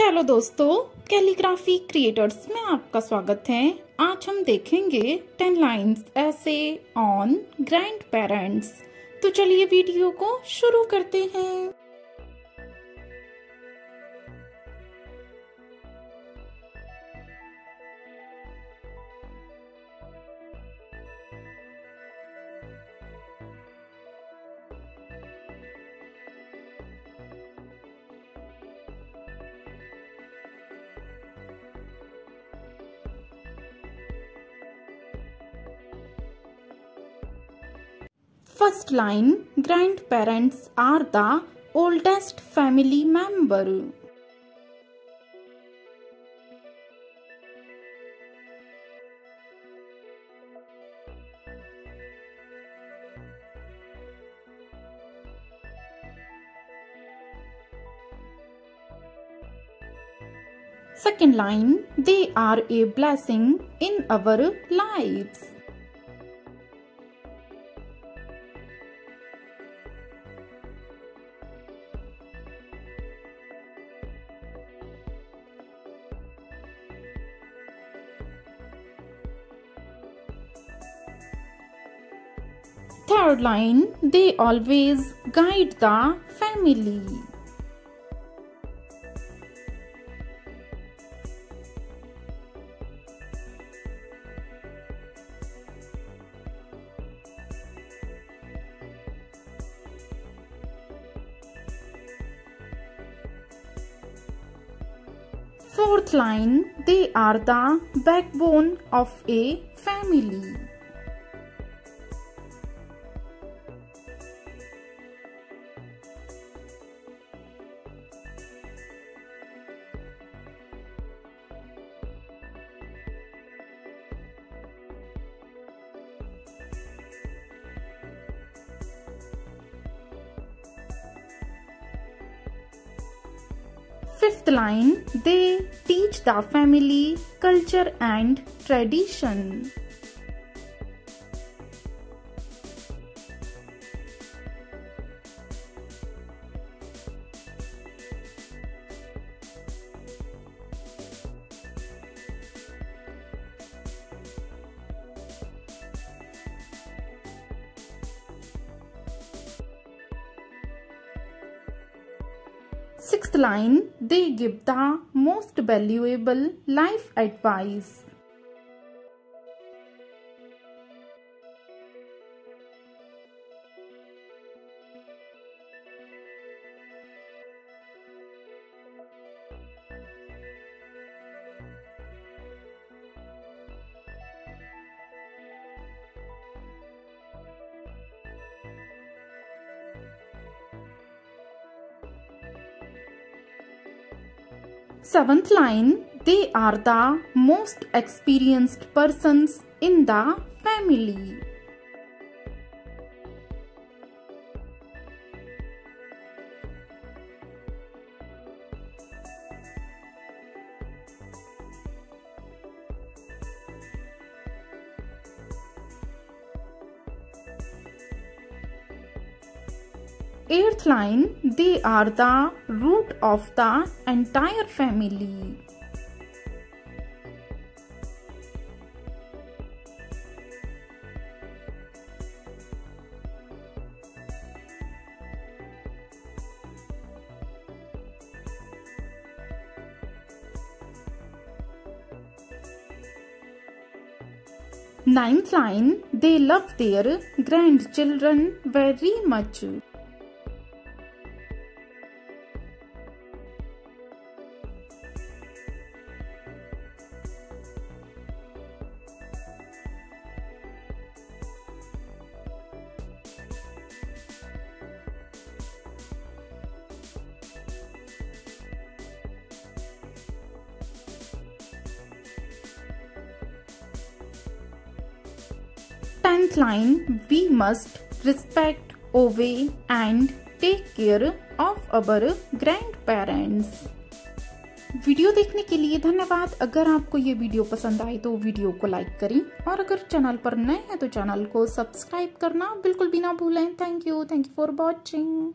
Hello दोस्तों, calligraphy creators में आपका स्वागत है। आज हम देखेंगे ten lines essay on grandparents तो चलिए वीडियो को शुरू करते हैं। First line Grandparents are the oldest family member. Second line They are a blessing in our lives. Third line They always guide the family. Fourth line They are the backbone of a family. Fifth line They teach the family culture and tradition. Sixth line They give the most valuable life advice. Seventh line They are the most experienced persons in the family. Eighth line They are the root of the entire family. Ninth line They love their grandchildren very much. Tenth line We must respect, obey, and take care of our grandparents. Video देखने के लिए धन्यवाद। अगर आपको ये video पसंद आए तो वीडियो को लाइक करें और अगर चैनल पर नए हैं तो चैनल को सब्सक्राइब करना बिल्कुल भी ना भूलें। Thank you thank you for watching